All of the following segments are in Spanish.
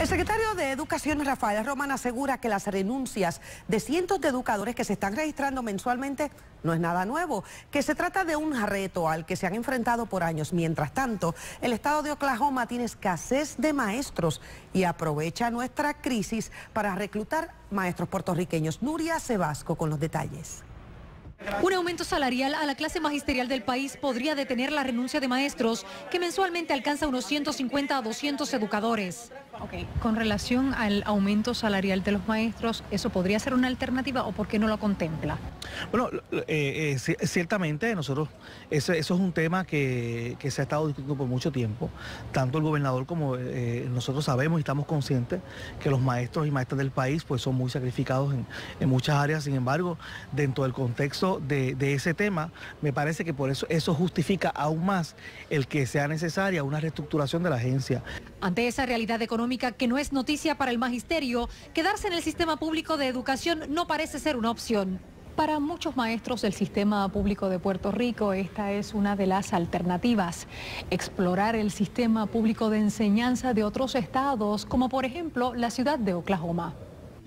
El secretario de Educación, Rafael Román, asegura que las renuncias de cientos de educadores que se están registrando mensualmente no es nada nuevo, que se trata de un reto al que se han enfrentado por años. Mientras tanto, el estado de Oklahoma tiene escasez de maestros y aprovecha nuestra crisis para reclutar maestros puertorriqueños. Nuria Sebasco con los detalles. Un aumento salarial a la clase magisterial del país podría detener la renuncia de maestros, que mensualmente alcanza unos 150 a 200 educadores. Con relación al aumento salarial de los maestros, ¿eso podría ser una alternativa o por qué no lo contempla? Bueno, eh, eh, ciertamente nosotros, eso, es un tema que, se ha estado discutiendo por mucho tiempo. Tanto el gobernador como eh, nosotros sabemos y estamos conscientes que los maestros y maestras del país pues, son muy sacrificados en, muchas áreas. Sin embargo, dentro del contexto de, de, ese tema, me parece que por eso eso justifica aún más el que sea necesaria una reestructuración de la agencia. Ante esa realidad económica que no es noticia para el magisterio, quedarse en el sistema público de educación no parece ser una opción. Para muchos maestros del sistema público de Puerto Rico, esta es una de las alternativas. Explorar el sistema público de enseñanza de otros estados, como por ejemplo la ciudad de Oklahoma.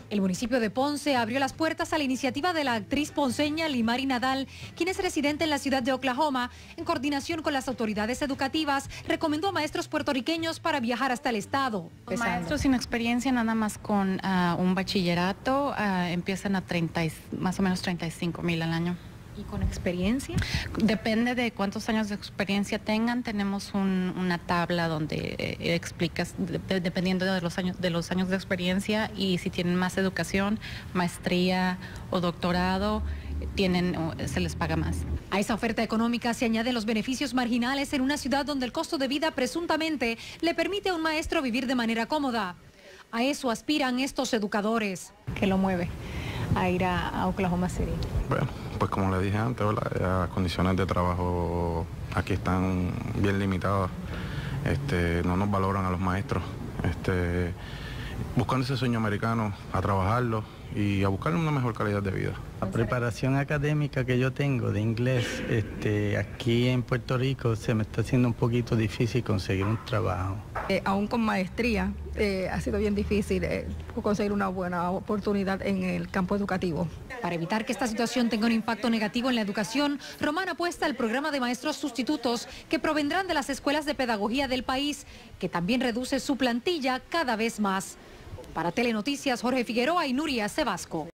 El municipio de Ponce abrió las puertas a la iniciativa de la actriz ponceña Limari Nadal, quien es residente en la ciudad de Oklahoma. En coordinación con las autoridades educativas, recomendó a maestros puertorriqueños para viajar hasta el estado. Maestros sin experiencia, nada más con ah, un bachillerato, ah, empiezan a 30, más o menos 35 mil al año. ¿Y con experiencia? Depende de cuántos años de experiencia tengan. Tenemos una tabla donde eh, explicas, dependiendo de los, años, de los años de experiencia y si tienen más educación, maestría o doctorado, tienen, se les paga más. A esa oferta económica se añaden los beneficios marginales en una ciudad donde el costo de vida presuntamente le permite a un maestro vivir de manera cómoda. A eso aspiran estos educadores. ¿Qué lo mueve a ir a, Oklahoma City? Bueno pues como le dije antes, las condiciones de trabajo aquí están bien limitadas. Este, no nos valoran a los maestros. Este, buscando ese sueño americano, a trabajarlo y a buscar una mejor calidad de vida. La preparación académica que yo tengo de inglés, este, aquí en Puerto Rico se me está haciendo un poquito difícil conseguir un trabajo. Eh, aún con maestría, eh, ha sido bien difícil eh, conseguir una buena oportunidad en el campo educativo. Para evitar que esta situación tenga un impacto negativo en la educación, Román apuesta al programa de maestros sustitutos que provendrán de las escuelas de pedagogía del país, que también reduce su plantilla cada vez más. Para Telenoticias, Jorge Figueroa y Nuria Sebasco.